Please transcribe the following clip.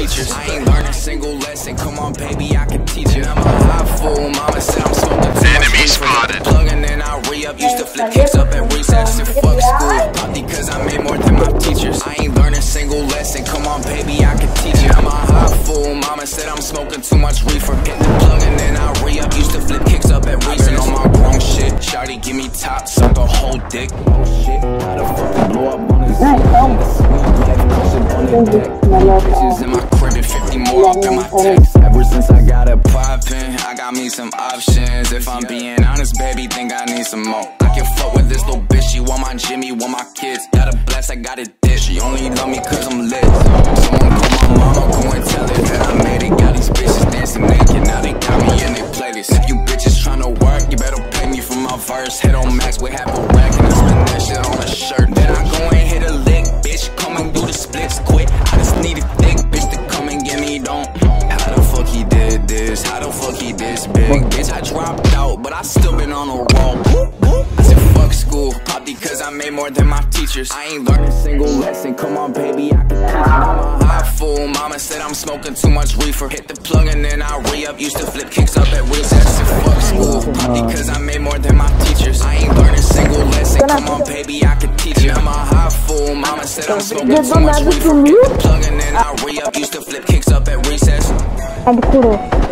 teachers. I ain't learned a single lesson. Come on, baby, I can teach you. I'm a high fool. Mama said I'm smoking too Enemy much spotted. Plugging in, I re-up. Used to flip kicks up at recess and fuck school. Probably cause I made more than my teachers. I ain't learned a single lesson. Come on, baby, I can teach you. I'm a high fool. Mama said I'm smoking too much reefer. Get the plugging in, I re-up. Used to flip kicks up at recess. on my grown shit. Shawty, give me top. Suck a whole dick. Oh shit. How the fuck blow up on this? Bitches in my crib and 50 more up in my text. Ever since I got it poppin', I got me some options. If I'm being honest, baby, think I need some more. I can fuck with this little bitch. She want my Jimmy, want my kids. Got a bless, I got a dish. She only love me cause I'm lit. Someone call my mama, go and tell her that I made it. Got these bitches dancing naked, now they got me in their playlist. If you bitches tryna work, you better pay me for my verse. Head on max, we have a rack, and I spend that shit on a shirt. This? How the fuck he this big? Bitch, I dropped out, but I still been on the roll. I said fuck school, probably cause I made more than my teachers. I ain't learned a single lesson. Come on, baby, I can teach you. I'm a high fool. Mama said I'm smoking too much reefer. Hit the plug and then I re up. Used to flip kicks up at recess. I said fuck school, probably cause I made more than my teachers. I ain't learned a single lesson. Come on, baby, I can teach you. I'm a high fool. Mama said I'm smoking too much reefer. Hit the plug and then I re up. Used to flip kicks up at recess. Hadi kuru.